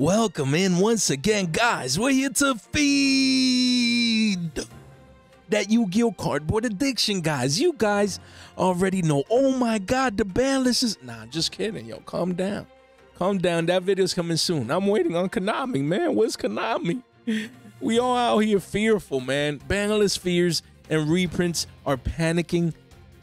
Welcome in once again, guys. We're here to feed that Yu-Gi-Oh cardboard addiction, guys. You guys already know. Oh my God, the ban is. Nah, just kidding, yo. Calm down, calm down. That video's coming soon. I'm waiting on Konami, man. Where's Konami? We all out here fearful, man. Banlist fears and reprints are panicking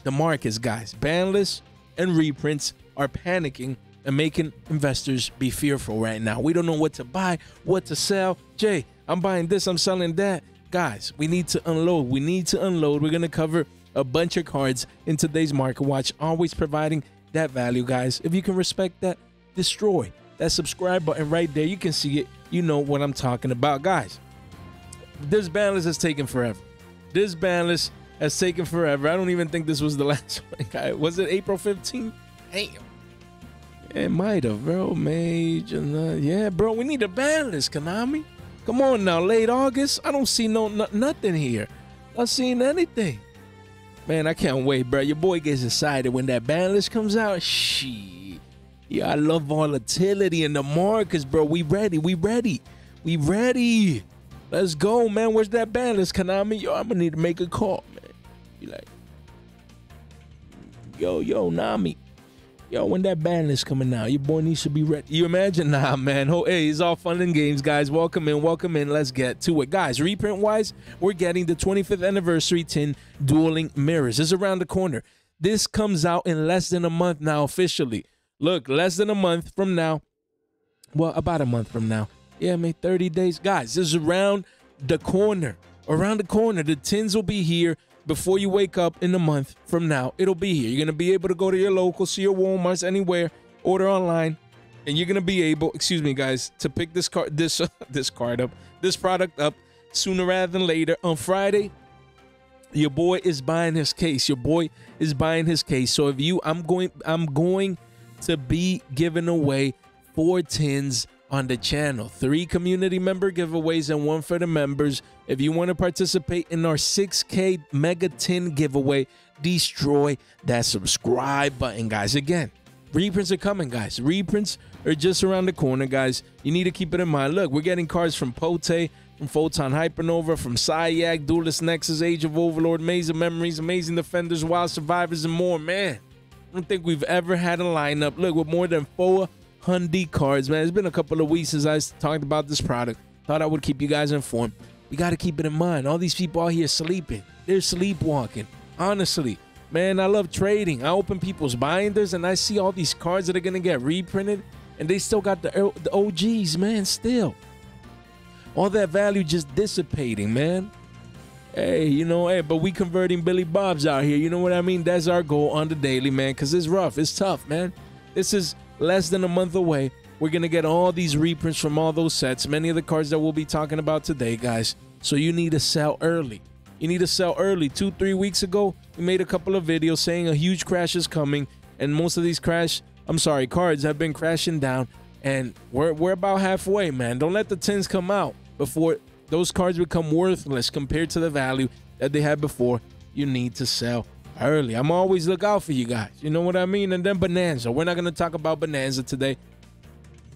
the markets, guys. Banlist and reprints are panicking and making investors be fearful right now. We don't know what to buy, what to sell. Jay, I'm buying this, I'm selling that. Guys, we need to unload. We need to unload. We're going to cover a bunch of cards in today's market watch, always providing that value, guys. If you can respect that, destroy that subscribe button right there. You can see it. You know what I'm talking about, guys. This ban list has taken forever. This ban list has taken forever. I don't even think this was the last one. Was it April 15th? Damn. It might have, bro. May, July. Yeah, bro. We need a ban Konami. Come on now, late August. I don't see no, no nothing here. Not seeing anything. Man, I can't wait, bro. Your boy gets excited when that ban list comes out. Shit. Yeah, I love volatility in the markets, bro. We ready. We ready. We ready. Let's go, man. Where's that ban list, Konami? Yo, I'm gonna need to make a call, man. Be like, yo, yo, Nami. Yo, when that band is coming out, your boy needs to be ready. You imagine? Nah, man. Oh, hey, it's all fun and games, guys. Welcome in, welcome in. Let's get to it. Guys, reprint wise, we're getting the 25th anniversary tin dueling mirrors. It's around the corner. This comes out in less than a month now, officially. Look, less than a month from now. Well, about a month from now. Yeah, I 30 days. Guys, this is around the corner. Around the corner. The tins will be here before you wake up in a month from now, it'll be here. You're gonna be able to go to your local, see your Walmart's anywhere, order online, and you're gonna be able, excuse me, guys, to pick this card, this this card up, this product up sooner rather than later on Friday. Your boy is buying his case. Your boy is buying his case. So if you, I'm going, I'm going to be giving away four tins on the channel. Three community member giveaways and one for the members. If you want to participate in our 6K Mega Tin giveaway, destroy that subscribe button, guys. Again, reprints are coming, guys. Reprints are just around the corner, guys. You need to keep it in mind. Look, we're getting cards from Pote, from Photon Hypernova, from CYAC, Duelist Nexus, Age of Overlord, Maze of Memories, Amazing Defenders, Wild Survivors, and more. Man, I don't think we've ever had a lineup. Look, with more than four Hyundai cards, man. It's been a couple of weeks since I talked about this product. Thought I would keep you guys informed. You got to keep it in mind. All these people out here sleeping. They're sleepwalking. Honestly, man, I love trading. I open people's binders and I see all these cards that are going to get reprinted and they still got the, the OGs, man, still. All that value just dissipating, man. Hey, you know, hey, but we converting Billy Bobs out here. You know what I mean? That's our goal on the daily, man, because it's rough. It's tough, man. This is less than a month away. We're going to get all these reprints from all those sets, many of the cards that we'll be talking about today, guys. So you need to sell early. You need to sell early. Two, three weeks ago, we made a couple of videos saying a huge crash is coming, and most of these crash, I'm sorry, cards have been crashing down, and we're, we're about halfway, man. Don't let the tins come out before those cards become worthless compared to the value that they had before. You need to sell early. I'm always look out for you guys. You know what I mean? And then Bonanza. We're not going to talk about Bonanza today.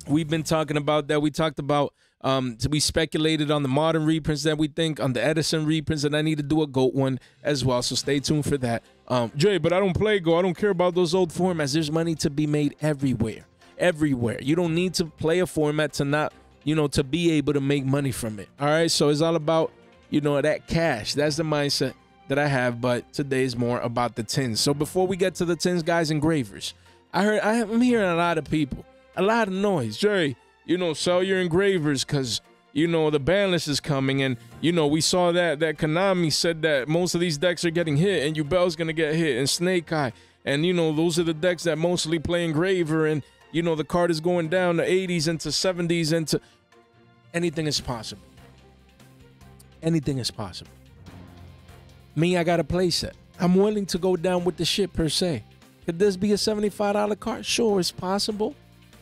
We've been talking about that. We talked about um, we speculated on the modern reprints that we think on the Edison reprints, and I need to do a GOAT one as well. So stay tuned for that. Um, Jay, but I don't play Go. I don't care about those old formats. There's money to be made everywhere, everywhere. You don't need to play a format to not, you know, to be able to make money from it. All right. So it's all about, you know, that cash. That's the mindset that I have, but today is more about the tins. So before we get to the tins, guys, engravers, I heard I'm hearing a lot of people, a lot of noise. Jerry, you know, sell your engravers because you know the list is coming, and you know we saw that that Konami said that most of these decks are getting hit, and Yubel's gonna get hit, and Snake Eye, and you know those are the decks that mostly play engraver, and you know the card is going down to 80s into 70s into anything is possible. Anything is possible. Me, I got a playset. I'm willing to go down with the shit per se. Could this be a $75 card? Sure, it's possible.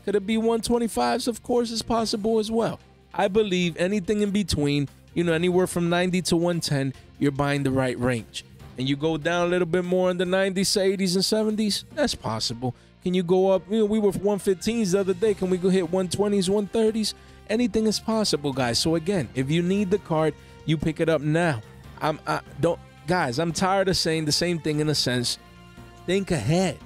Could it be 125s? Of course, it's possible as well. I believe anything in between, you know, anywhere from 90 to 110, you're buying the right range. And you go down a little bit more in the 90s, 80s, and 70s, that's possible. Can you go up? You know, we were 115s the other day. Can we go hit 120s, 130s? Anything is possible, guys. So again, if you need the card, you pick it up now. I'm I don't guys, I'm tired of saying the same thing in a sense. Think ahead.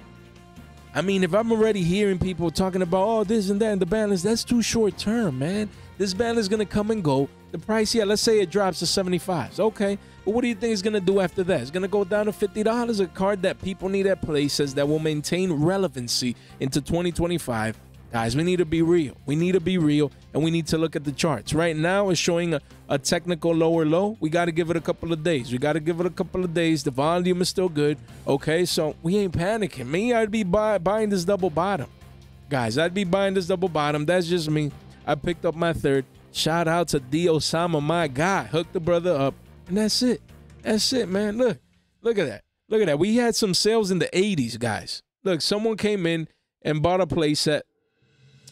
I mean, if I'm already hearing people talking about oh this and that and the balance, that's too short term, man. This balance is gonna come and go. The price, yeah, let's say it drops to 75. Okay. But what do you think it's gonna do after that? It's gonna go down to $50. A card that people need at places that will maintain relevancy into 2025 Guys, we need to be real. We need to be real and we need to look at the charts. Right now, it's showing a, a technical lower low. We got to give it a couple of days. We got to give it a couple of days. The volume is still good. Okay, so we ain't panicking. Me, I'd be buy, buying this double bottom. Guys, I'd be buying this double bottom. That's just me. I picked up my third. Shout out to D. Osama, my guy. Hooked the brother up. And that's it. That's it, man. Look, look at that. Look at that. We had some sales in the 80s, guys. Look, someone came in and bought a playset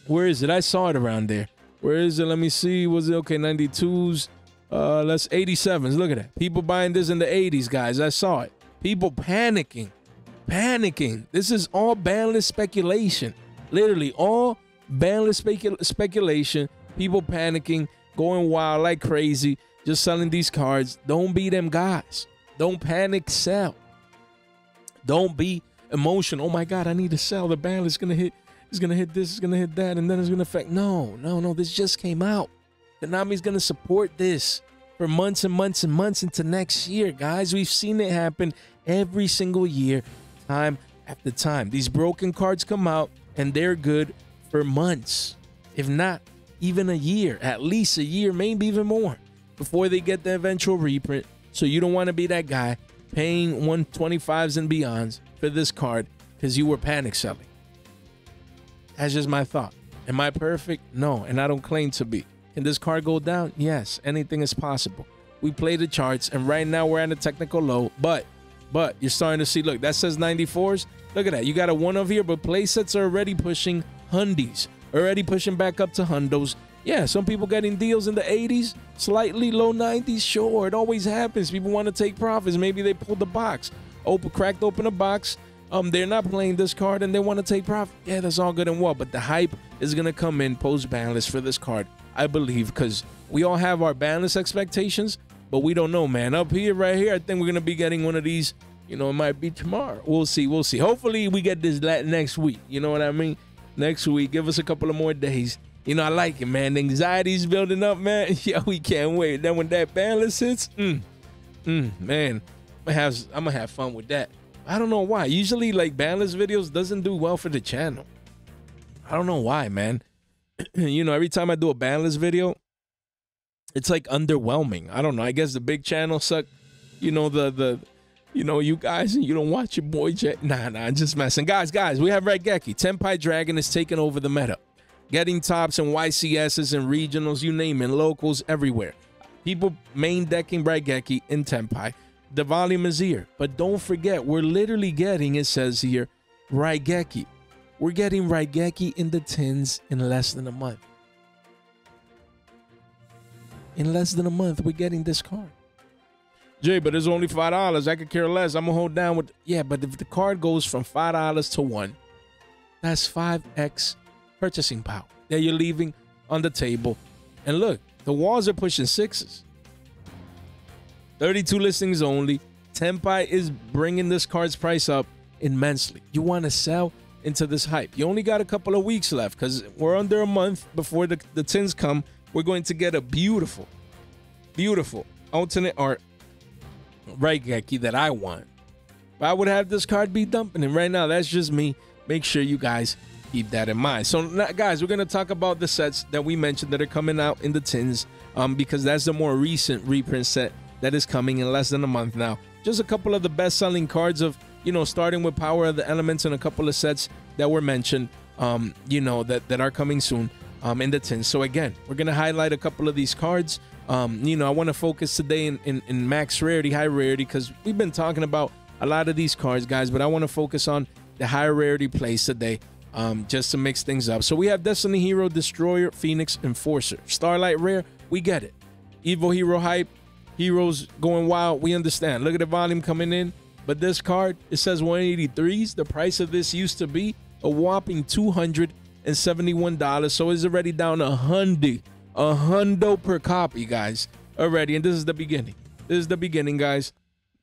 where is it? I saw it around there. Where is it? Let me see. Was it okay? 92s. Uh, let's 87s. Look at that. People buying this in the 80s, guys. I saw it. People panicking. Panicking. This is all banlist speculation. Literally, all specul- speculation. People panicking, going wild like crazy, just selling these cards. Don't be them guys. Don't panic, sell. Don't be emotional. Oh my God, I need to sell. The band is going to hit it's gonna hit this, it's gonna hit that, and then it's gonna affect. No, no, no. This just came out. Konami's gonna support this for months and months and months into next year, guys. We've seen it happen every single year, time after time. These broken cards come out and they're good for months, if not even a year, at least a year, maybe even more, before they get the eventual reprint. So you don't want to be that guy paying 125s and beyonds for this card because you were panic selling. That's just my thought. Am I perfect? No, and I don't claim to be. Can this car go down? Yes, anything is possible. We play the charts, and right now we're at a technical low, but but you're starting to see, look, that says 94s. Look at that. You got a one of here, but play sets are already pushing hundies, already pushing back up to hundos. Yeah, some people getting deals in the 80s, slightly low 90s. Sure, it always happens. People want to take profits. Maybe they pulled the box, open, cracked open a box, um they're not playing this card and they want to take profit. Yeah, that's all good and well, but the hype is gonna come in post banlist for this card, I believe, because we all have our banlist expectations, but we don't know, man. Up here, right here, I think we're gonna be getting one of these. You know, it might be tomorrow. We'll see. We'll see. Hopefully, we get this next week. You know what I mean? Next week, give us a couple of more days. You know, I like it, man. The anxiety's building up, man. Yeah, we can't wait. Then when that balance hits, mm, mm, man, I'm gonna have fun with that. I don't know why. Usually, like banlist videos doesn't do well for the channel. I don't know why, man. you know, every time I do a banlist video, it's like underwhelming. I don't know. I guess the big channel suck. You know the the, you know you guys and you don't watch your boy J. Nah, nah, I'm just messing. Guys, guys, we have Raigeki. Tenpai Dragon is taking over the meta, getting tops and YCSs and regionals, you name it, locals everywhere. People main decking Raigeki in Tenpai the volume is here. But don't forget, we're literally getting, it says here, Raigeki. We're getting Raigeki in the tins in less than a month. In less than a month, we're getting this card. Jay, but it's only five dollars. I could care less. I'm gonna hold down with yeah, but if the card goes from five dollars to one, that's five X purchasing power that you're leaving on the table. And look, the walls are pushing sixes. 32 listings only. Tenpai is bringing this card's price up immensely. You want to sell into this hype. You only got a couple of weeks left because we're under a month before the, the tins come. We're going to get a beautiful, beautiful alternate art Raigeki that I want. But I would have this card be dumping. And right now, that's just me. Make sure you guys keep that in mind. So, guys, we're going to talk about the sets that we mentioned that are coming out in the tins um, because that's the more recent reprint set that is coming in less than a month now. Just a couple of the best selling cards of, you know, starting with Power of the Elements and a couple of sets that were mentioned, um, you know, that, that are coming soon um, in the tin. So again, we're going to highlight a couple of these cards. Um, you know, I want to focus today in, in, in max rarity, high rarity, because we've been talking about a lot of these cards, guys, but I want to focus on the high rarity plays today. Um, just to mix things up. So we have Destiny Hero, Destroyer, Phoenix, Enforcer. Starlight Rare, we get it. Evil Hero Hype, heroes going wild. We understand. Look at the volume coming in. But this card, it says 183s. The price of this used to be a whopping $271. So it's already down a hundred, a hundo per copy, guys. Already. And this is the beginning. This is the beginning, guys.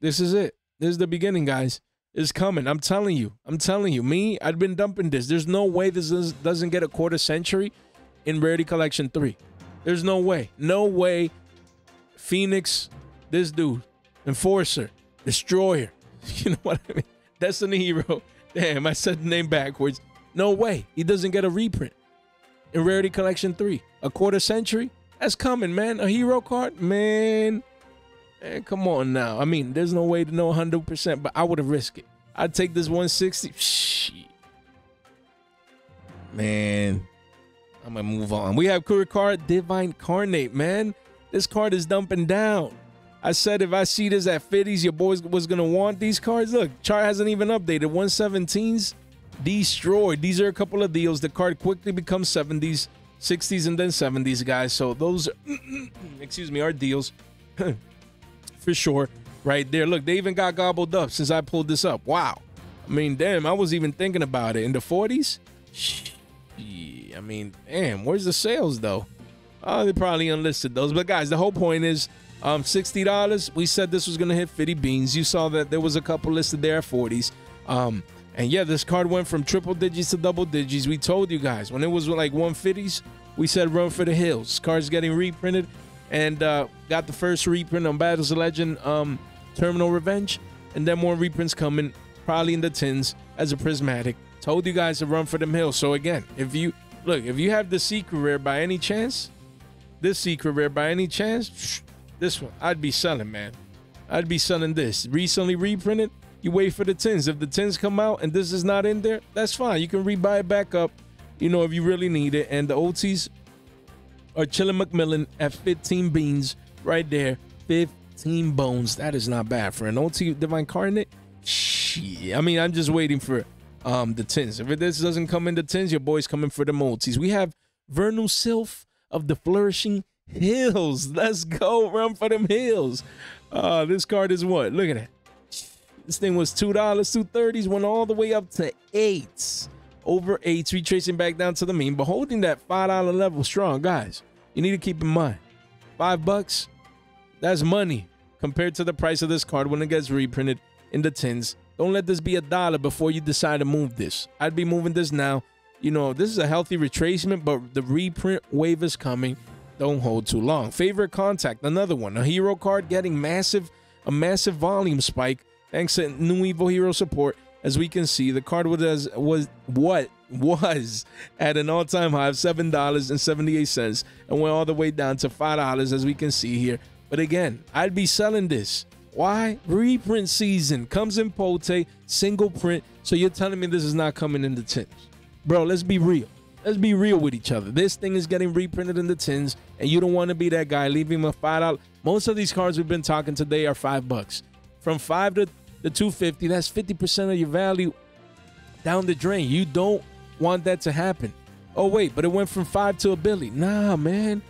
This is it. This is the beginning, guys. It's coming. I'm telling you. I'm telling you. Me, I've been dumping this. There's no way this doesn't get a quarter century in Rarity Collection 3. There's no way. No way. Phoenix, this dude, Enforcer, Destroyer. You know what I mean? Destiny Hero. Damn, I said the name backwards. No way. He doesn't get a reprint in Rarity Collection 3. A quarter century? That's coming, man. A hero card? Man. Man, come on now. I mean, there's no way to know 100%, but I would have risked it. I'd take this 160. Shit. Man. I'm going to move on. We have Kurikara Divincarnate, man. This card is dumping down. I said if I see this at 50s, your boys was gonna want these cards. Look, chart hasn't even updated. 117s destroyed. These are a couple of deals. The card quickly becomes 70s, 60s, and then 70s, guys. So those, excuse me, are deals for sure. Right there. Look, they even got gobbled up since I pulled this up. Wow. I mean, damn, I was even thinking about it in the 40s. I mean, damn, where's the sales though? Oh, they probably unlisted those. But guys, the whole point is um, $60. We said this was going to hit 50 beans. You saw that there was a couple listed there at 40s. Um, and yeah, this card went from triple digits to double digits. We told you guys when it was like 150s, we said run for the hills. Card's getting reprinted and uh, got the first reprint on Battles of Legend um, Terminal Revenge. And then more reprints coming, probably in the tins as a prismatic. Told you guys to run for them hills. So again, if you look, if you have the secret rare by any chance, this secret rare by any chance, this one, I'd be selling, man. I'd be selling this. Recently reprinted, you wait for the tins. If the tins come out and this is not in there, that's fine. You can rebuy it back up, you know, if you really need it. And the OTs are chilling McMillan at 15 beans right there. 15 bones. That is not bad for an OT Divincarnate. Shit. I mean, I'm just waiting for um the tins. If this doesn't come in the tins, your boy's coming for the multis. We have Vernusylph of the Flourishing Hills. Let's go. Run for them hills. Uh, this card is what? Look at that. This thing was $2, 230s, went all the way up to eights. Over eights, retracing back down to the mean, but holding that $5 level strong. Guys, you need to keep in mind, five bucks, that's money compared to the price of this card when it gets reprinted in the tins. Don't let this be a dollar before you decide to move this. I'd be moving this now. You know, this is a healthy retracement, but the reprint wave is coming don't hold too long. Favorite contact, another one. A hero card getting massive, a massive volume spike thanks to new Evo hero support. As we can see, the card was was what was at an all-time high of seven dollars and seventy-eight cents and went all the way down to five dollars, as we can see here. But again, I'd be selling this. Why? Reprint season comes in Pote, single print. So you're telling me this is not coming in the tins, bro? Let's be real. Let's be real with each other. This thing is getting reprinted in the tins, and you don't want to be that guy leaving a five out. Most of these cards we've been talking today are five bucks. From five to the 250, that's 50% of your value down the drain. You don't want that to happen. Oh, wait, but it went from five to a billy. Nah, man.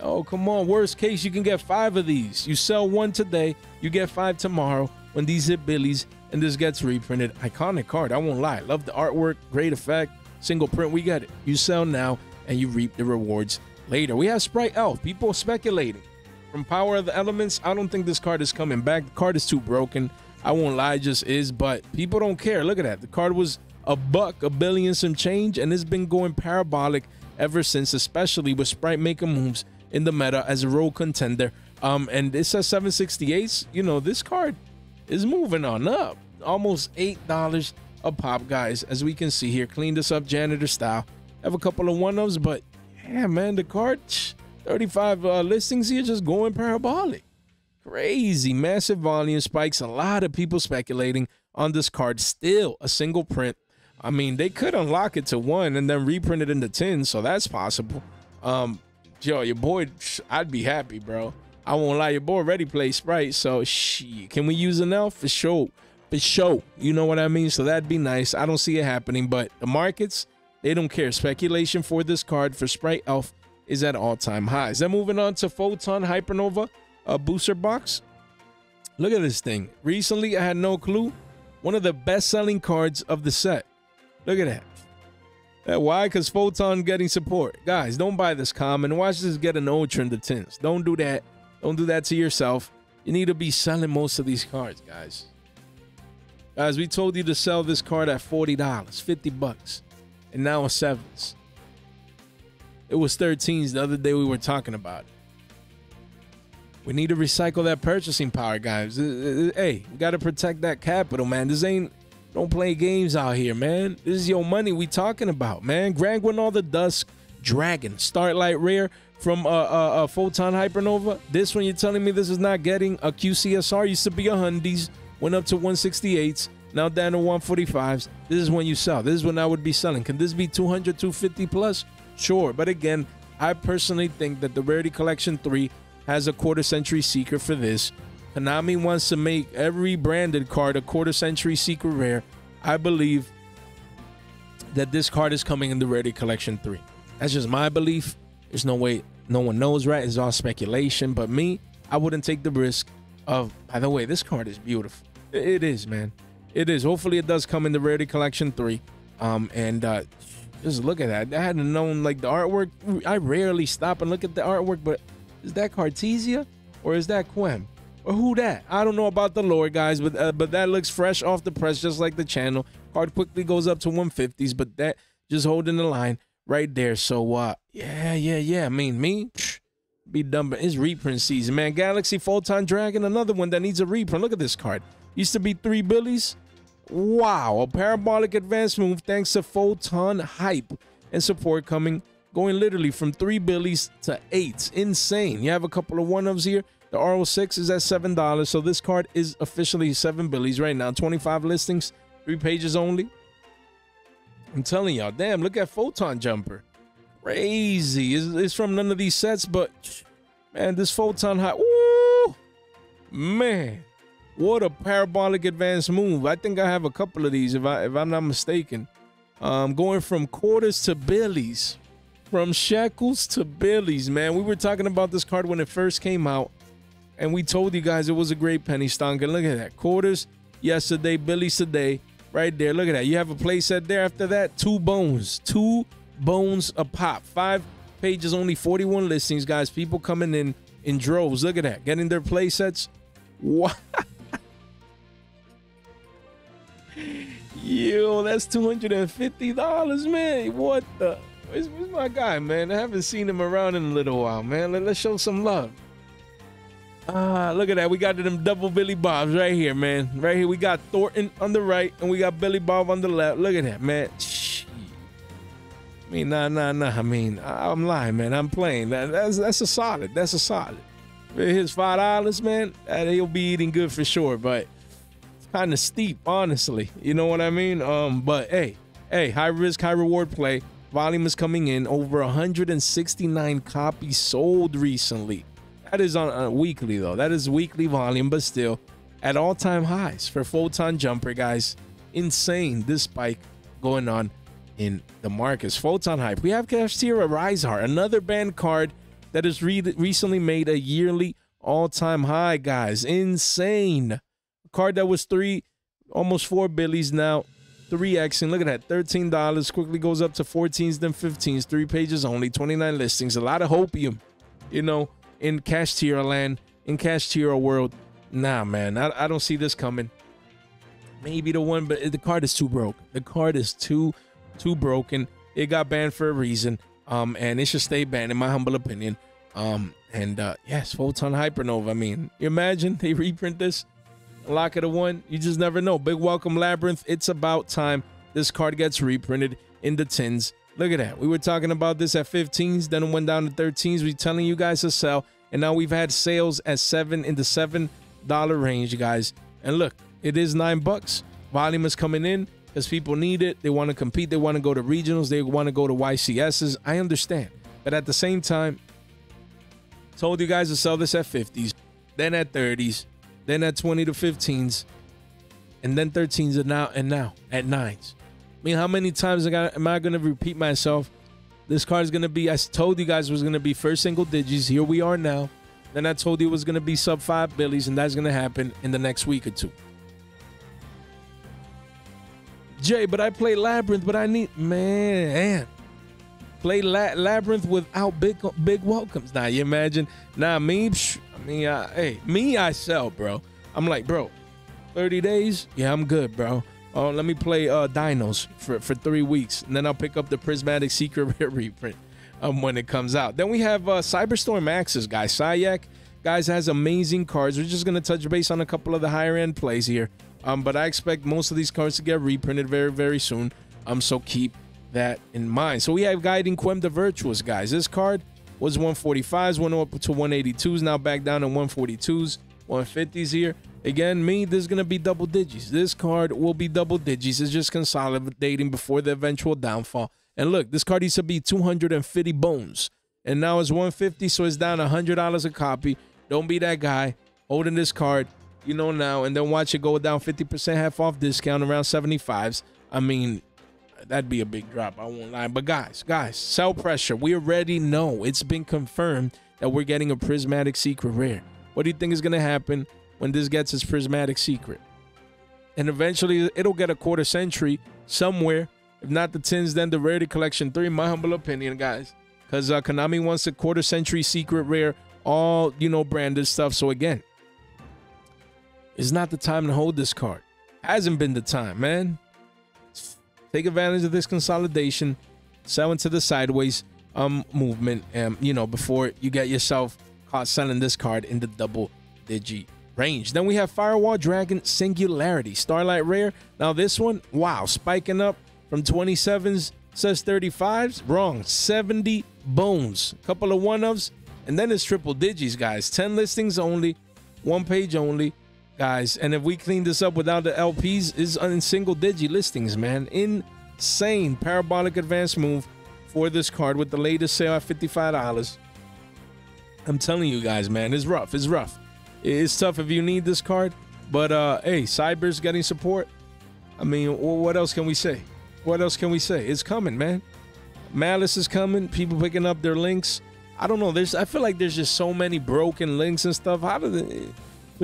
Oh, come on. Worst case, you can get five of these. You sell one today, you get five tomorrow when these hit billies and this gets reprinted. Iconic card. I won't lie. Love the artwork. Great effect single print. We got it. You sell now and you reap the rewards later. We have Sprite Elf. People speculating. From Power of the Elements, I don't think this card is coming back. The card is too broken. I won't lie, just is, but people don't care. Look at that. The card was a buck, a billion, some change, and it's been going parabolic ever since, especially with Sprite making moves in the meta as a role contender. Um, and it says 768. You know, this card is moving on up. Almost eight dollars a pop, guys. As we can see here, cleaned this up janitor style. Have a couple of one-ups, but yeah, man, the card, 35 uh, listings here just going parabolic. Crazy, massive volume spikes. A lot of people speculating on this card. Still a single print. I mean, they could unlock it to one and then reprint it into 10, so that's possible. Um, yo, your boy, I'd be happy, bro. I won't lie, your boy already plays Sprite, so shit. Can we use an elf? For sure for show. You know what I mean? So that'd be nice. I don't see it happening, but the markets, they don't care. Speculation for this card for Sprite Elf is at all-time highs. Then moving on to Photon Hypernova, a booster box. Look at this thing. Recently, I had no clue. One of the best-selling cards of the set. Look at that. Uh, why? Because Photon getting support. Guys, don't buy this common. Watch this get an ultra in the tins. Don't do that. Don't do that to yourself. You need to be selling most of these cards, guys. Guys, we told you to sell this card at $40, 50 bucks. And now it's sevens. It was 13s the other day we were talking about. We need to recycle that purchasing power, guys. Uh, uh, uh, hey, we got to protect that capital, man. This ain't don't play games out here, man. This is your money we talking about, man. Grand the Dusk Dragon, Starlight Rare from uh, uh, uh, Photon Hypernova. This one, you're telling me this is not getting a QCSR? Used to be a Hundies, went up to 168s, now down to 145s. This is when you sell. This is when I would be selling. Can this be 200, 250 plus? Sure. But again, I personally think that the Rarity Collection 3 has a quarter century seeker for this. Konami wants to make every branded card a quarter century secret rare. I believe that this card is coming in the Rarity Collection 3. That's just my belief. There's no way, no one knows, right? It's all speculation. But me, I wouldn't take the risk of, by the way, this card is beautiful. It is, man. It is. Hopefully it does come in the Rarity Collection 3. Um, and uh, just look at that. I hadn't known, like, the artwork. I rarely stop and look at the artwork, but is that Cartesia or is that Quem? Or who that? I don't know about the lore, guys, but uh, but that looks fresh off the press, just like the channel. Card quickly goes up to 150s, but that just holding the line right there. So uh, yeah, yeah, yeah. I mean, me be done, but it's reprint season, man. Galaxy Photon Dragon, another one that needs a reprint. Look at this card. Used to be three billies. Wow, a parabolic advance move thanks to Photon hype and support coming, going literally from three billies to eight. Insane. You have a couple of one ofs here. The RO6 is at $7. So this card is officially 7 billies right now. 25 listings, three pages only. I'm telling y'all, damn, look at Photon Jumper. Crazy. It's, it's, from none of these sets, but man, this Photon High. Woo! Man, what a parabolic advance move. I think I have a couple of these if I if I'm not mistaken. Um, going from quarters to billies. From shackles to billies, man. We were talking about this card when it first came out. And we told you guys it was a great penny stonk. And look at that. Quarters yesterday, Billy's today. Right there. Look at that. You have a playset there after that. Two bones. Two bones a pop. Five pages, only 41 listings, guys. People coming in in droves. Look at that. Getting their playsets. What? Yo, that's $250, man. What the? Where's, where's, my guy, man? I haven't seen him around in a little while, man. Let, us show some love. Ah, look at that. We got them double Billy Bobs right here, man. Right here, we got Thornton on the right, and we got Billy Bob on the left. Look at that, man. I mean, nah, nah, nah. I mean, I'm lying, man. I'm playing. That, that's that's a solid. That's a solid. His five dollars, man. That he'll be eating good for sure. But kind of steep, honestly. You know what I mean? Um, but hey, hey, high risk, high reward play. Volume is coming in. Over 169 copies sold recently. That is on a weekly though. That is weekly volume, but still at all-time highs for photon jumper, guys. Insane this spike going on in the markets. Photon hype. We have Kashtira Rhyzar, another band card that has re- recently made a yearly all-time high, guys. Insane. Card that was three, almost four billies now. 3x and look at that $13 quickly goes up to 14s then 15s three pages only 29 listings a lot of hopium you know in Kashtira land, in Kashtira world. Nah, man, I, I don't see this coming. Maybe the one, but the card is too broke. The card is too, too broken. It got banned for a reason. Um, and it should stay banned, in my humble opinion. Um, and uh, yes, Photon Hypernova. I mean, you imagine they reprint this, lock it a one. You just never know. Big welcome labrynth. It's about time this card gets reprinted in the tins. Look at that. We were talking about this at 15s, then it went down to 13s. We telling you guys to sell, and now we've had sales at seven in the seven dollar range, guys. And look, it is nine bucks. Volume is coming in because people need it. They want to compete. They want to go to regionals. They want to go to YCSs. I understand, but at the same time, told you guys to sell this at 50s, then at 30s, then at 20 to 15s, and then 13s, and now and now at nines. I mean, how many times am I going to repeat myself? This card is going to be, I told you guys was going to be first single digits. Here we are now. Then I told you it was going to be sub five billies, and that's going to happen in the next week or two. Jay, but I play Labrynth, but I need man. Play La- Labrynth without big big welcomes. Now you imagine. Now me, psh, I mean, I, hey, me, I sell, bro. I'm like, bro, 30 days, yeah, I'm good, bro. Oh, let me play uh Dinos for, for three weeks, and then I'll pick up the Prismatic Secret reprint um when it comes out. Then we have uh Cyberstorm Access, guys. CYAC, guys, has amazing cards. We're just gonna touch base on a couple of the higher end plays here. Um, but I expect most of these cards to get reprinted very, very soon. Um, so keep that in mind. So we have Guiding Quem the Virtuous, guys. This card was 145s, went up to 182s, now back down to 142s, 150s here. Again, me, this is going to be double digits. This card will be double digits. It's just consolidating before the eventual downfall. And look, this card used to be 250 bones, and now it's 150, so it's down $100 a copy. Don't be that guy holding this card, you know, now, and then watch it go down 50% half off discount around 75s. I mean, that'd be a big drop. I won't lie. But guys, guys, sell pressure. We already know it's been confirmed that we're getting a prismatic secret rare. What do you think is to happen when this gets its prismatic secret? And eventually it'll get a quarter century somewhere. If not the tins, then the rarity collection three. My humble opinion, guys, because uh, Konami wants a quarter century secret rare, all you know, branded stuff. So again, it's not the time to hold this card. Hasn't been the time, man. Take advantage of this consolidation, sell into the sideways um movement, and you know before you get yourself caught selling this card in the double digi range. Then we have Firewall Dragon Singularity Starlight Rare. Now this one, wow, spiking up from 27s says 35s. Wrong, 70 bones. Couple of one ofs, and then it's triple digis, guys. 10 listings only, one page only guys. And if we clean this up without the LPs, is in single digi listings, man. Insane parabolic advance move for this card with the latest sale at $55. I'm telling you guys, man, it's rough. It's rough. It's tough if you need this card. But uh hey, Cyber's getting support. I mean, what else can we say? What else can we say? It's coming, man. Malice is coming. People picking up their links. I don't know. There's I feel like there's just so many broken links and stuff. How do they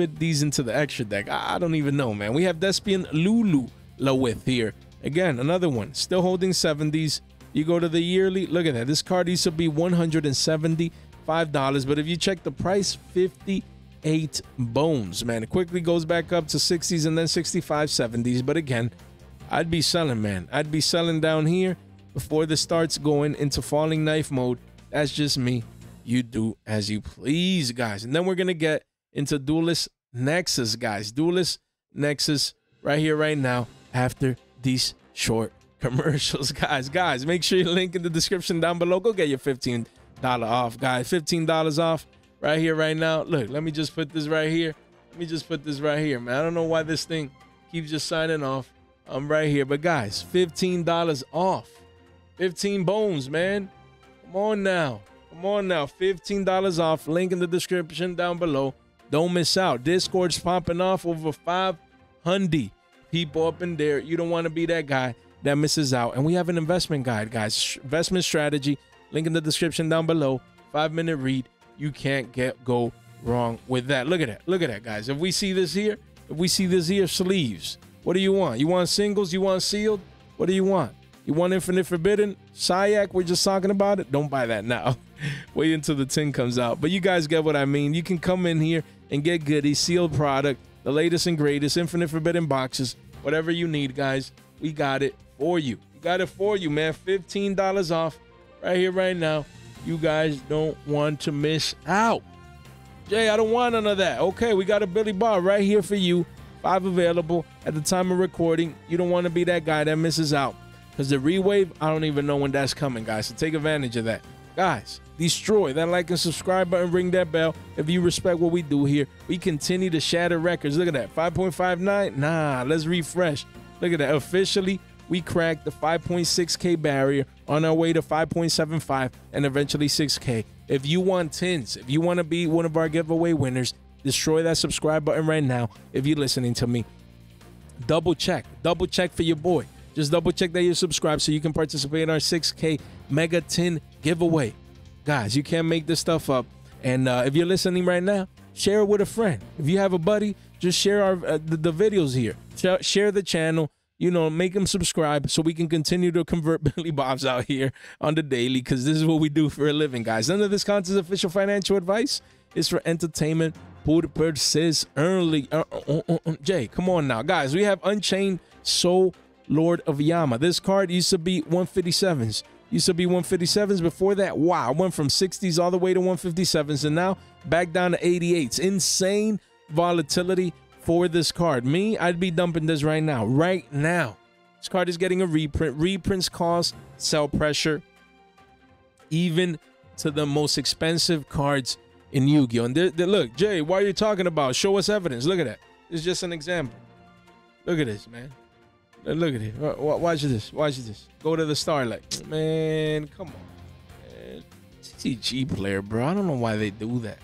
these into the extra deck? I don't even know, man. We have Despian Lulu Lawith here. Again, another one. Still holding 70s. You go to the yearly. Look at that. This card used to be $175. But if you check the price, 58 bones, man. It quickly goes back up to 60s and then 65, 70s. But again, I'd be selling, man. I'd be selling down here before this starts going into falling knife mode. That's just me. You do as you please, guys. And then we're going to get into Duelist Nexus, guys. Duelist Nexus right here, right now, after these short commercials, guys. Guys, make sure you link in the description down below. Go get your $15 off, guys. $15 off right here, right now. Look, let me just put this right here. Let me just put this right here, man. I don't know why this thing keeps just signing off. I'm right here. But guys, $15 off. 15 bones, man. Come on now. Come on now. $15 off. Link in the description down below. Don't miss out. Discord's popping off over 500 people up in there. You don't want to be that guy that misses out. And we have an investment guide, guys. Investment strategy. Link in the description down below. Five minute read. You can't get go wrong with that. Look at that. Look at that, guys. If we see this here, if we see this here, sleeves. What do you want? You want singles? You want sealed? What do you want? You want Infinite Forbidden? CYAC, we're just talking about it. Don't buy that now. Wait until the tin comes out. But you guys get what I mean. You can come in here and get goodies, sealed product, the latest and greatest, Infinite Forbidden boxes, whatever you need, guys. We got it for you. We got it for you, man. $15 off right here, right now. You guys don't want to miss out. Jay, I don't want none of that. Okay, we got a Billy Bar right here for you. Five available at the time of recording. You don't want to be that guy that misses out. Because the rewave, I don't even know when that's coming, guys. So take advantage of that. Guys, destroy that like and subscribe button, ring that bell. If you respect what we do here, we continue to shatter records. Look at that 5.59. Nah, let's refresh. Look at that. Officially, we cracked the 5.6K barrier on our way to 5.75 and eventually 6K. If you want tins, if you want to be one of our giveaway winners, destroy that subscribe button right now if you're listening to me. Double check, double check for your boy. Just double check that you're subscribed so you can participate in our 6K Mega Tin giveaway. Guys, you can't make this stuff up. And uh, if you're listening right now, share it with a friend. If you have a buddy, just share our uh, the, the, videos here. Share, share the channel. you know, make them subscribe so we can continue to convert Billy Bobs out here on the daily because this is what we do for a living, guys. None of this content is official financial advice. It's for entertainment purposes early. Uh, uh, uh, uh, Jay, come on now. Guys, we have Unchained Soul Lord of Yama. This card used to be 157s. Used to be 157s. Before that, wow, i went from 60s all the way to 157s and now back down to 88s. Insane volatility for this card. Me, I'd be dumping this right now. Right now. This card is getting a reprint. Reprints cause sell pressure even to the most expensive cards in Yu-Gi-Oh! And they're, they're, look, Jay, why are you talking about? Show us evidence. Look at that. It's just an example. Look at this, man. Look at it. Watch this. Watch this. Go to the Starlight. Man, come on. Man. Player, bro. I don't know why they do that.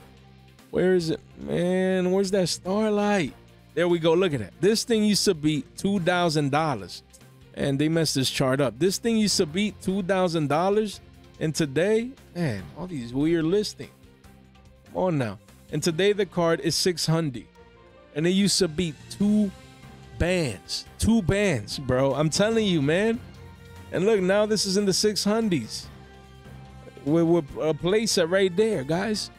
Where is it? Man, where's that Starlight? There we go. Look at that. This thing used to be $2,000. And they messed this chart up. This thing used to be $2,000. And today, man, all these weird listings. Come on now. And today the card is 600. And it used to be two bands. Two bands, bro. I'm telling you, man. And look, now this is in the 600s. We're, we're a place right there, guys.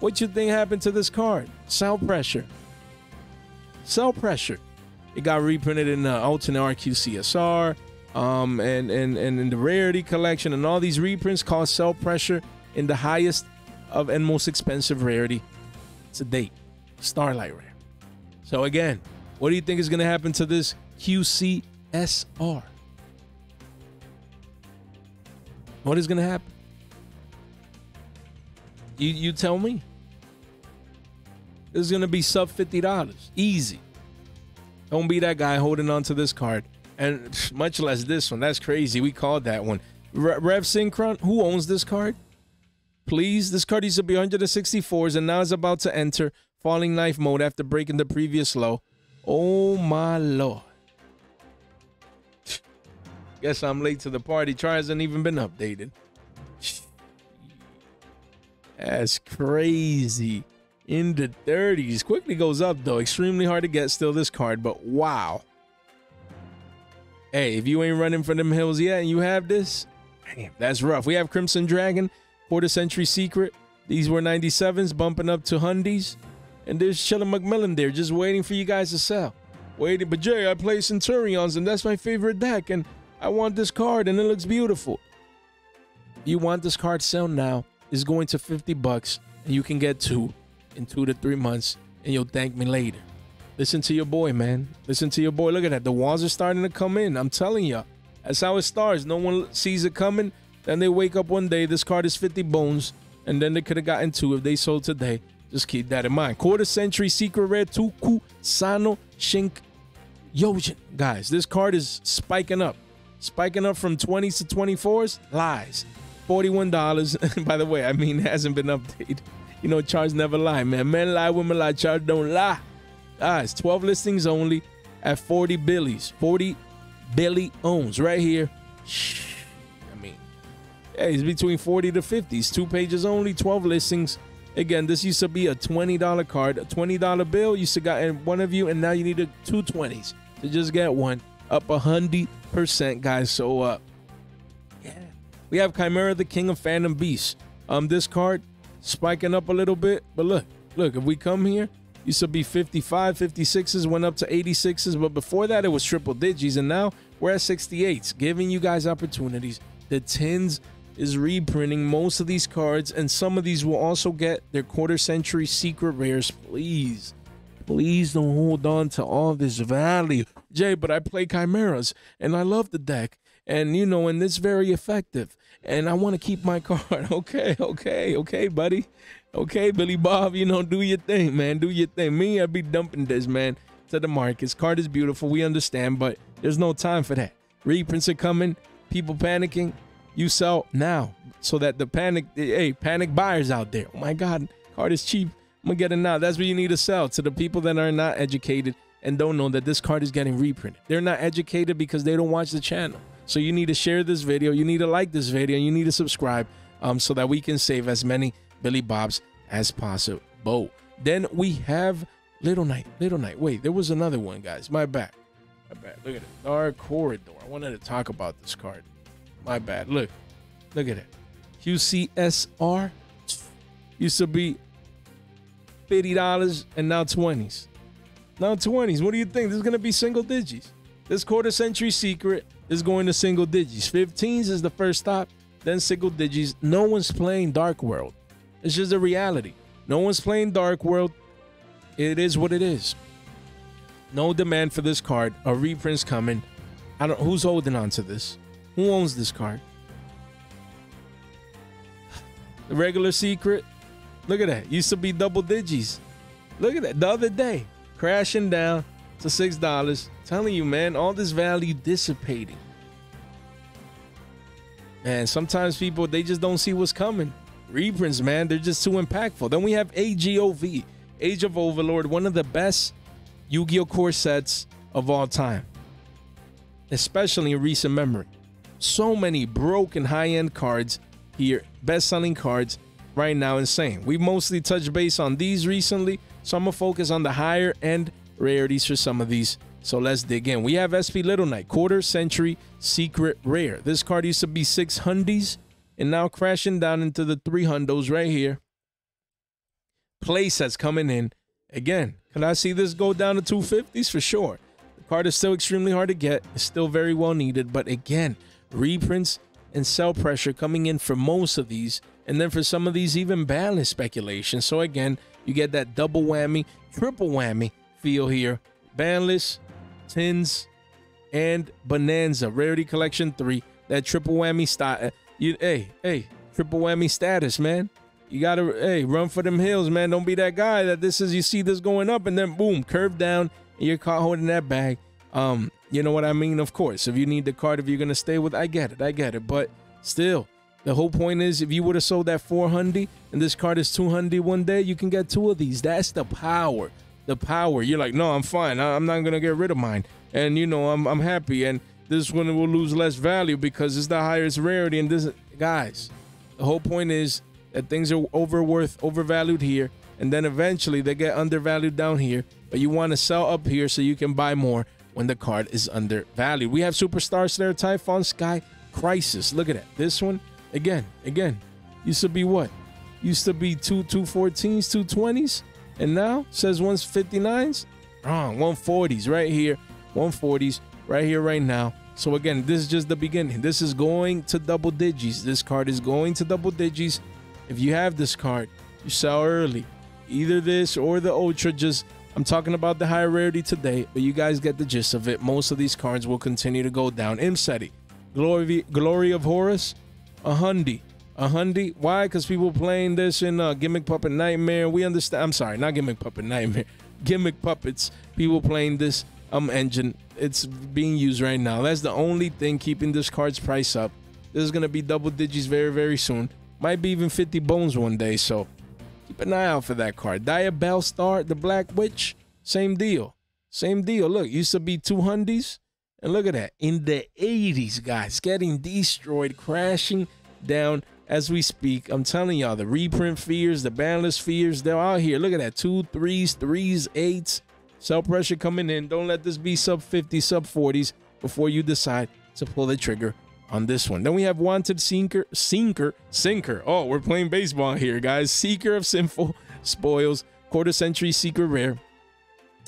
What you think happened to this card? Sell pressure. Sell pressure. It got reprinted in the alternate RQCSR, um, and, and, and in the rarity collection, and all these reprints cause sell pressure in the highest of and most expensive rarity to date. Starlight Rare. So again, what do you think is going to happen to this QCSR? What is going to happen? You you tell me. This is going to be sub $50. Easy. Don't be that guy holding on to this card. And much less this one. That's crazy. We called that one. Rev Synchron, who owns this card? Please, this card used to be 164s and now is about to enter falling knife mode after breaking the previous low. Oh my lord. Guess I'm late to the party. Chart hasn't even been updated. That's crazy. In the 30s. Quickly goes up though. Extremely hard to get still this card, but wow. Hey, if you ain't running for them hills yet and you have this, damn, that's rough. We have Crimson Dragon, quarter century secret. These were 97s bumping up to Hundies. And there's Shella McMillan there just waiting for you guys to sell. Waiting, but Jay, I play Centurions and that's my favorite deck and I want this card and it looks beautiful. You want this card sell now It's going to 50 bucks and you can get two in two to three months and you'll thank me later. Listen to your boy, man. Listen to your boy. Look at that. The walls are starting to come in. I'm telling you. That's how it starts. No one sees it coming. Then they wake up one day. This card is 50 bones. And then they could have gotten two if they sold today. Just keep that in mind. Quarter century secret rare Tuku Sano Shink Yojin. Guys, this card is spiking up. Spiking up from 20s to 24s. Lies. $41. By the way, I mean, hasn't been updated. You know, charts never lie, man. Men lie, women lie, charts don't lie. Guys, 12 listings only at 40 billies. 40 Billy owns right here. Shh. I mean, yeah, it's between 40 to 50s. Two pages only, 12 listings. Again, this used to be a $20 card, a $20 bill. Used to got in one of you, and now you need a two 20s to just get one. Up a hundred percent, guys. So uh yeah. We have Chimera, the King of Phantom Beasts. Um, this card spiking up a little bit, but look, look, if we come here, used to be 55, 56s, went up to 86s, but before that it was triple digits, and now we're at 68s, giving you guys opportunities. The tens is reprinting most of these cards, and some of these will also get their quarter century secret rares. Please, please don't hold on to all this value. Jay, but I play Chimeras and I love the deck, and you know, and it's very effective, and I want to keep my card. Okay, okay, okay, buddy. Okay, Billy Bob, you know, do your thing, man. Do your thing. Me, I'd be dumping this, man, to the markets. Card is beautiful. We understand, but there's no time for that. Reprints are coming. People panicking you sell now so that the panic, hey, panic buyers out there. Oh my God, card is cheap. I'm gonna get it now. That's what you need to sell to the people that are not educated and don't know that this card is getting reprinted. They're not educated because they don't watch the channel. So you need to share this video. You need to like this video. You need to subscribe um, so that we can save as many Billy Bobs as possible. Bo. Then we have Little Knight. Little Knight. Wait, there was another one, guys. My back. My bad. Look at it. Dark Corridor. I wanted to talk about this card. My bad. Look. Look at it. QCSR used to be $50 and now 20s. Now 20s. What do you think? This is going to be single digits. This quarter century secret is going to single digits. 15s is the first stop, then single digits. No one's playing Dark World. It's just a reality. No one's playing Dark World. It is what it is. No demand for this card. A reprint's coming. I don't who's holding on to this? Who owns this card? The regular secret. Look at that. Used to be double digits. Look at that. The other day, crashing down to six dollars. Telling you, man, all this value dissipating. Man, sometimes people they just don't see what's coming. Reprints, man, they're just too impactful. Then we have AGOV, Age of Overlord, one of the best Yu-Gi-Oh core sets of all time, especially in recent memory. So many broken high-end cards here, best-selling cards right now, insane. We mostly touched base on these recently, so I'm gonna focus on the higher end rarities for some of these. So let's dig in. We have SP Little Knight, quarter century secret rare. This card used to be six hundies and now crashing down into the three hundos right here. Place that's coming in. Again, can I see this go down to 250s? For sure. The card is still extremely hard to get. It's still very well needed. But again, reprints and sell pressure coming in for most of these. And then for some of these, even balance speculation. So again, you get that double whammy, triple whammy feel here. Banlist, Tins, and Bonanza. Rarity Collection 3. That triple whammy style. Uh, you hey, hey, triple whammy status, man. You gotta hey, run for them hills, man. Don't be that guy that this is you see this going up and then boom, curve down, and you're caught holding that bag. Um, you know what I mean? Of course. If you need the card, if you're gonna stay with, I get it, I get it. But still, the whole point is if you would have sold that 400 and this card is 200 one day, you can get two of these. That's the power the power. You're like, no, I'm fine. I'm not gonna get rid of mine, and you know, I'm I'm happy. And this one will lose less value because it's the highest rarity. And this, guys, the whole point is that things are over worth, overvalued here, and then eventually they get undervalued down here. But you want to sell up here so you can buy more when the card is undervalued. We have Superstars there, Typhon Sky Crisis. Look at that. This one, again, again, used to be what? Used to be two 214s, 220s. And now says 159s? Wrong. 140s right here. 140s right here, right now. So again, this is just the beginning. This is going to double digits. This card is going to double digits. If you have this card, you sell early. Either this or the Ultra. Just I'm talking about the higher rarity today, but you guys get the gist of it. Most of these cards will continue to go down. Imseti, Glory, Glory of Horus, a Hundi, a hundy. Why? Because people playing this in uh, Gimmick Puppet Nightmare. We understand. I'm sorry, not Gimmick Puppet Nightmare. Gimmick Puppets. People playing this um engine. It's being used right now. That's the only thing keeping this card's price up. This is gonna be double digits very very soon. Might be even 50 bones one day. So keep an eye out for that card. Diabellstar, the Black Witch. Same deal. Same deal. Look, used to be two hundies. And look at that. In the 80s, guys, getting destroyed, crashing down as we speak. I'm telling y'all, the reprint fears, the banlist fears, they're out here. Look at that. Two, threes, threes, eights. Sell pressure coming in. Don't let this be sub 50, sub 40s before you decide to pull the trigger on this one. Then we have Wanted Sinker, Sinker, Sinker. Oh, we're playing baseball here, guys. Seeker of Sinful Spoils, quarter century Seeker Rare.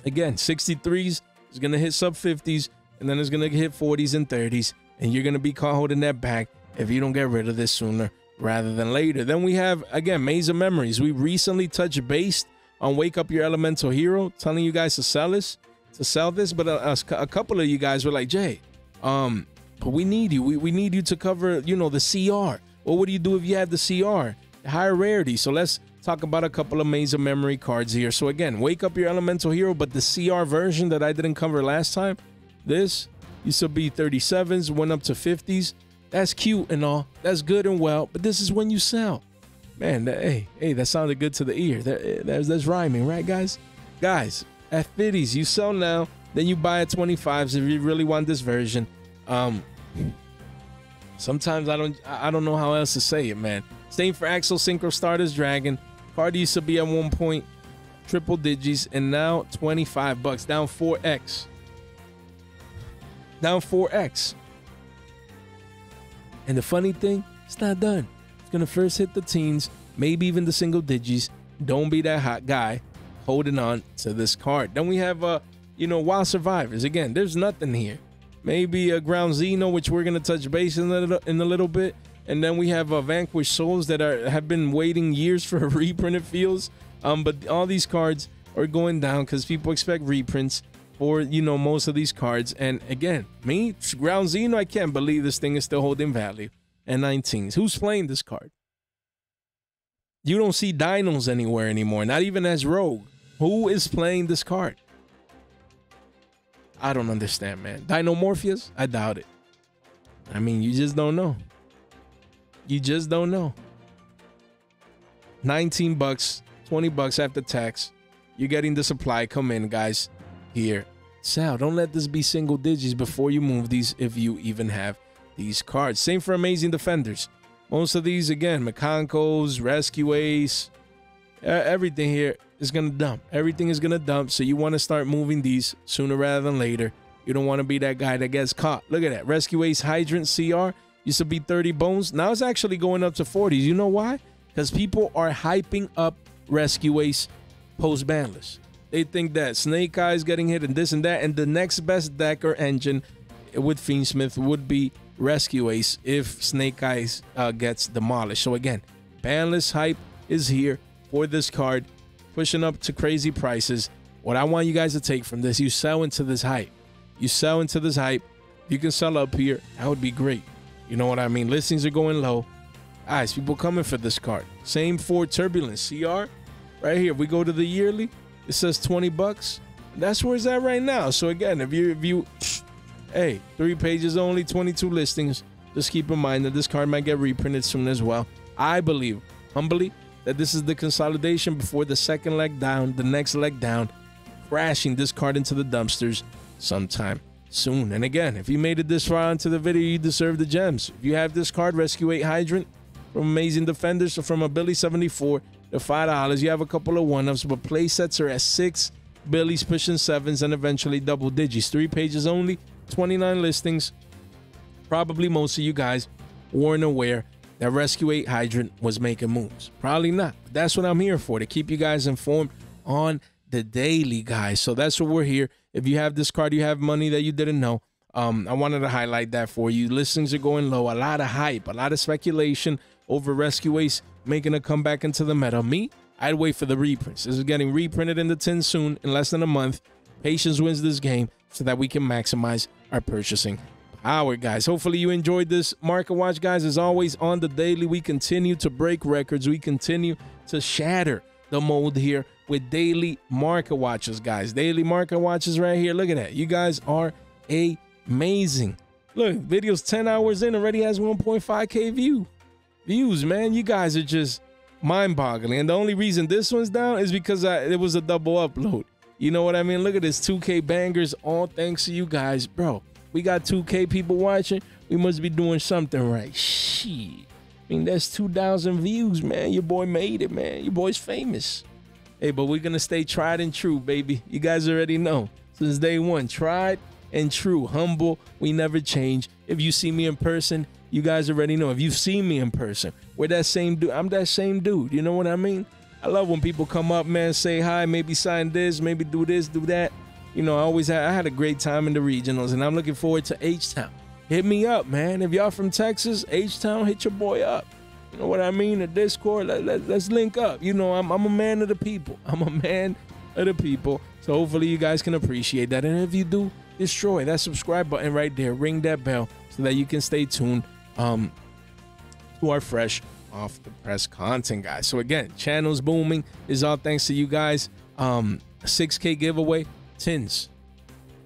Again, 63s is going to hit sub 50s, and then it's going to hit 40s and 30s, and you're going to be caught holding that back if you don't get rid of this sooner rather than later. Then we have, again, Maze of Memories. We recently touched base on Wake Up Your Elemental Hero, telling you guys to sell this, to sell this. But a, a, a couple of you guys were like, Jay, um, but we need you. We, we need you to cover, you know, the CR. Well, what do you do if you have the CR? Higher rarity. So let's talk about a couple of of Memory cards here. So again, Wake Up Your Elemental Hero, but the CR version that I didn't cover last time, this used to be 37s, went up to 50s. That's cute and all. That's good and well, but this is when you sell. Man, that, hey, hey, that sounded good to the ear. That, eh, that's, that's rhyming, right, guys? Guys, at 50s, you sell now, then you buy at 25s if you really want this version. Um, sometimes I don't, I don't know how else to say it, man. Same for Accel Synchro Stardust Dragon. Card used to be at one point triple digits, and now 25 bucks, down 4x. down 4x. And the funny thing, it's not done. It's gonna first hit the teens, maybe even the single digits. Don't be that hot guy holding on to this card. Then we have uh, you know, Wild Survivors. Again, there's nothing here. Maybe a Ground Zeno, which we're gonna touch base in a little, in a little bit. And then we have uh, Vanquished Souls that are have been waiting years for a reprint. It feels, um, but all these cards are going down because people expect reprints for you know most of these cards. And again, me Ground Zeno, I can't believe this thing is still holding value. And 19s. Who's playing this card? You don't see dinos anywhere anymore, not even as Rogue. Who is playing this card? I don't understand, man. Dinomorpheus? I doubt it. I mean, you just don't know. You just don't know. 19 bucks, 20 bucks after tax. You're getting the supply. Come in, guys. Here. Sal, don't let this be single digits before you move these if you even have these cards. Same for Amazing Defenders. Most of these, again, Mechanicals, Rescue Ace, everything here is going to dump. Everything is going to dump. So you want to start moving these sooner rather than later. You don't want to be that guy that gets caught. Look at that. Rescue Ace Hydrant CR used to be 30 bones. Now it's actually going up to 40s. You know why? Because people are hyping up Rescue Ace post banlist. They think that Snake Eyes getting hit and this and that. And the next best deck or engine with Fiendsmith would be Rescue Ace if Snake Eyes uh, gets demolished. So again, banlist hype is here for this card, pushing up to crazy prices. What I want you guys to take from this, you sell into this hype. You sell into this hype. You can sell up here. That would be great. You know what I mean? Listings are going low. Guys, people coming for this card. Same for Turbulence CR. Right here, If we go to the yearly. It says 20 bucks. That's where it's at right now. So again, if you if you hey, three pages only, 22 listings. Just keep in mind that this card might get reprinted soon as well. I believe, humbly, that this is the consolidation before the second leg down, the next leg down, crashing this card into the dumpsters sometime soon. And again, if you made it this far into the video, you deserve the gems. If you have this card, Rescue Ace Hydrant from Amazing Defenders, from a Billy 74 to $5, you have a couple of one-ups, but play sets are at 6 Billy's pushing sevens and eventually double digits. Three pages only, 29 listings. Probably most of you guys weren't aware that Rescue Ace Hydrant was making moves. Probably not. That's what I'm here for, to keep you guys informed on the daily, guys. So that's what we're here. If you have this card, you have money that you didn't know. Um, I wanted to highlight that for you. Listings are going low. A lot of hype, a lot of speculation over Rescue Ace making a comeback into the meta. Me, I'd wait for the reprints. This is getting reprinted in the tin soon in less than a month. Patience wins this game so that we can maximize our purchasing power, guys. Hopefully you enjoyed this market watch, guys. As always, on the daily, we continue to break records. We continue to shatter the mold here with daily market watches, guys. Daily market watches right here. Look at that. You guys are amazing. Look, video's 10 hours in, already has 1.5k view views, man. You guys are just mind-boggling. And the only reason this one's down is because I, it was a double upload. You know what I mean? Look at this 2K bangers, all thanks to you guys, bro. We got 2K people watching. We must be doing something right. Shit. I mean, that's 2,000 views, man. Your boy made it, man. Your boy's famous. Hey, but we're going to stay tried and true, baby. You guys already know. Since day one, tried and true. Humble. We never change. If you see me in person, you guys already know. If you've seen me in person, we're that same dude. I'm that same dude. You know what I mean? I love when people come up, man, say hi, maybe sign this, maybe do this, do that. You know, I always had I had a great time in the regionals, and I'm looking forward to H Town. Hit me up, man. If y'all from Texas, H Town, hit your boy up. You know what I mean? The Discord, let, let, let's link up. You know, I'm, I'm a man of the people. I'm a man of the people. So hopefully you guys can appreciate that. And if you do, destroy that subscribe button right there. Ring that bell so that you can stay tuned um, to our fresh off the press content, guys. So again, channels booming is all thanks to you guys. Um, 6K giveaway, tins,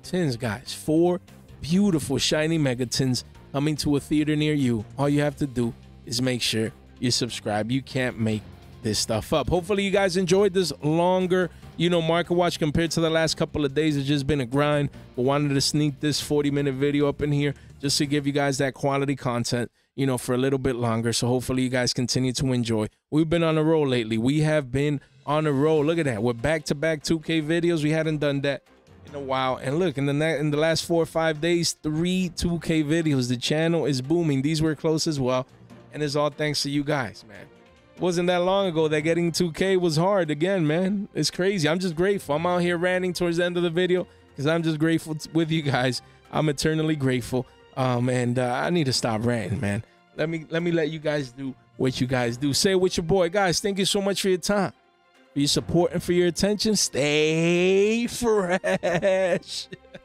tins, guys. Four beautiful shiny mega tins coming to a theater near you. All you have to do is make sure you subscribe. You can't make this stuff up. Hopefully, you guys enjoyed this longer, you know, market watch compared to the last couple of days. It's just been a grind. But wanted to sneak this 40 minute video up in here just to give you guys that quality content you know, for a little bit longer. So hopefully you guys continue to enjoy. We've been on a roll lately. We have been on a roll. Look at that. We're back to back 2K videos. We hadn't done that in a while. And look, in the ne- in the last four or five days, three 2K videos. The channel is booming. These were close as well, and it's all thanks to you guys, man. Wasn't that long ago that getting 2K was hard again, man. It's crazy. I'm just grateful. I'm out here ranting towards the end of the video because I'm just grateful t- with you guys. I'm eternally grateful. Um, and uh, I need to stop ranting, man. Let me let me let you guys do what you guys do. Say it with your boy, guys. Thank you so much for your time, for your support, and for your attention. Stay fresh.